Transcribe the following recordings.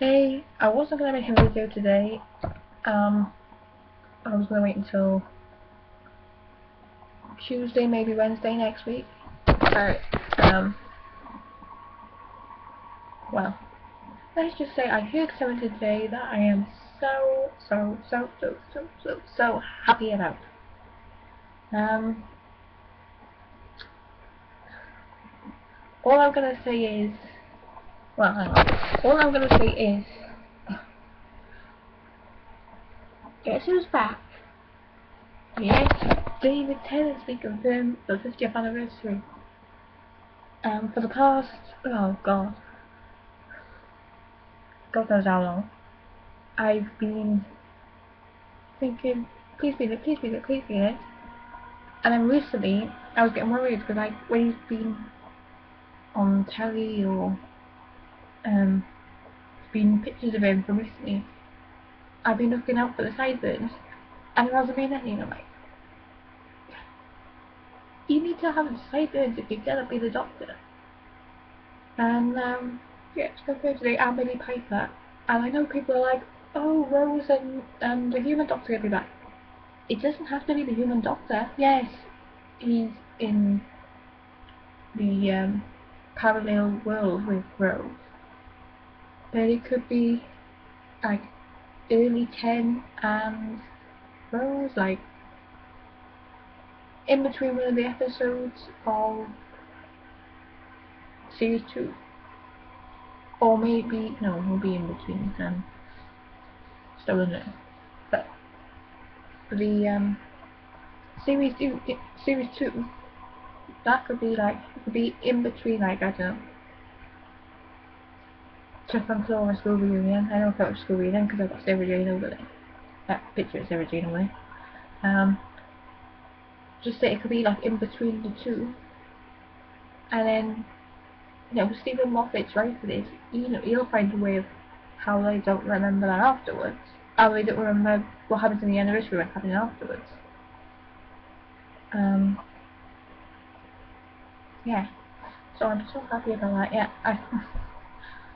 Hey, I wasn't gonna make a video today. Um, I was gonna wait until Tuesday, maybe Wednesday next week. But, um, well, let's just say I heard something today that I am so, so, so, so, so, so, so happy about. Um, all I'm gonna say is, well, hang on. All I'm gonna say is, guess who's back? Yes, David Tennant's been confirmed for the 50th anniversary. Um, for the past, oh god, God knows how long, I've been thinking, please be it, please be it, please be it. And then recently, I was getting worried because like when he's been on telly or um, been pictures of him from recently, I've been looking out for the sideburns, and there hasn't been any. And I'm like, you need to have the sideburns if you're gonna be the Doctor. And um, yeah, confirmed today. I'm Billie Piper, and I know people are like, oh, Rose and um, the Human Doctor will be back. It doesn't have to be the Human Doctor. Yes, he's in the um, parallel world with Rose. But it could be like early 10 and Rose, like in between one of the episodes of series 2. Or maybe, no, it will be in between um, Stolen Earth. But the um, series 2, series 2 that could be like, it could be in between, like, I don't know, Tooth and Claw school reunion. I don't know about school reunion because I've got Sarah Jane over there. That picture of Sarah Jane away. Um, just say it could be like in between the two. And then, you know, Steven Moffat's right for this. You know, he'll find a way of how they don't remember that afterwards. How they don't remember what happens in the anniversary what happened afterwards. Um, yeah. So I'm so happy about that. Yeah, I,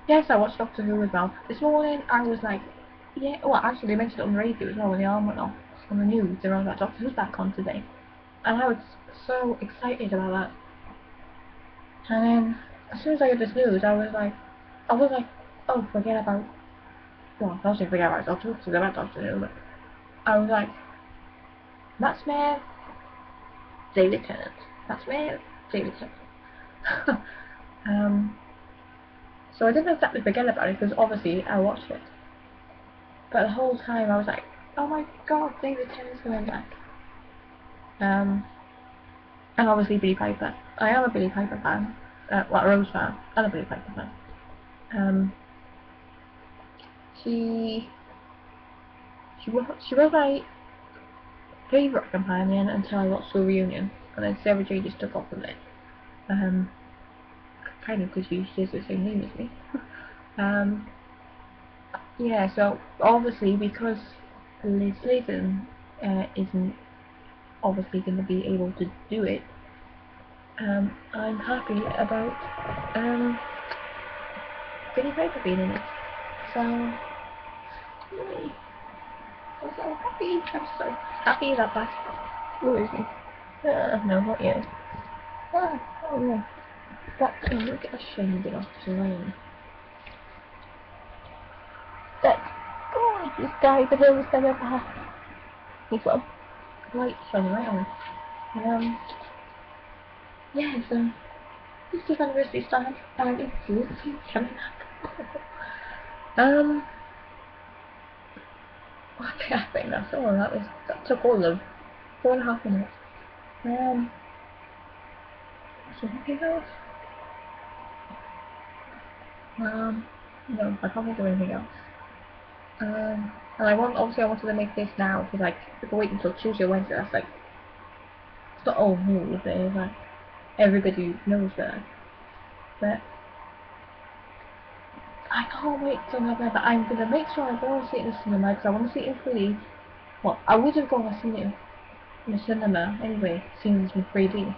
yes, I watched Doctor Who as well. This morning I was like, yeah, well actually they mentioned it on the radio as well when the alarm went off on the news. They were like, Doctor Who's back on today. And I was so excited about that. And then, as soon as I got this news, I was like, I was like, oh, forget about, well, I was saying forget about Doctor Who, forget about Doctor Who, but I was like, Matt Smith, David Tennant. Matt Smith, David Tennant. um, so I didn't exactly forget about it, because obviously I watched it. But the whole time I was like, oh my god, David Tennant's coming back. Um, and obviously Billie Piper. I am a Billie Piper fan. Uh, well, a Rose fan. And a Billie Piper fan. Um, she, she was, she was my favourite companion until I watched School Reunion. And then Sarah J just took off from it. Um, kind of because she has the same name as me. um, yeah, so obviously because Lis Sladen uh, isn't obviously going to be able to do it, um, I'm happy about um, Billie Piper being in it. So. I'm so happy. I'm so happy that that. Who is he? Uh, no, not you. Ah, oh no. That, oh, look at off the lane. That gorgeous guy the hills have ever had. He's got a light him. And, um, yeah, so, this is anniversary style, and it's really coming up. um, I think that's all. That was that took all of four and a half minutes. Um, there else? Um, no, I can't think of anything else. Um, and I want obviously I wanted to make this now because like if I wait until Tuesday or Wednesday, that's like it's not old news, it's like everybody knows that. But I can't wait till November. I'm gonna make sure I go and see it in the cinema because I want to see it in 3D. Well, I would have gone and seen it in the cinema anyway, seeing it's in 3D.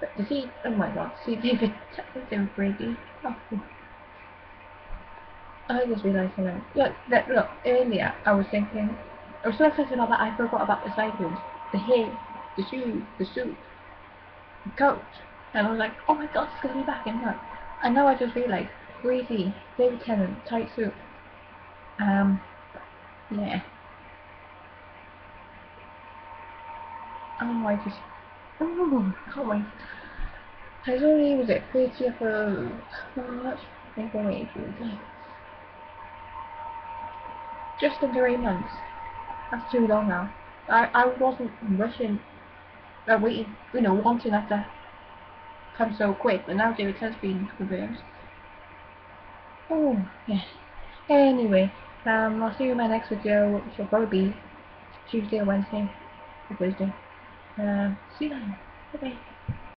But to see, oh my god, see David Tennant in 3D. Oh. I just realised something. Look, that, look, earlier I was thinking, I was so excited about that I forgot about the cycles, the hair, the shoes, the suit, the coat. And I was like, oh my god, it's to be back in that. And now I just realised, Greasy, David Tennant, tight suit. Um, yeah. Oh, I just, oh, can't wait. It's only, was it 30th of March? Maybe wait, just in three months. That's too long now. I, I wasn't rushing, uh, waiting, you know, wanting that to come so quick, but now David has been confirmed. Oh, yeah. Anyway, um, I'll see you in my next video, which will probably be Tuesday or Wednesday, or Thursday. Uh, see you then. Bye-bye.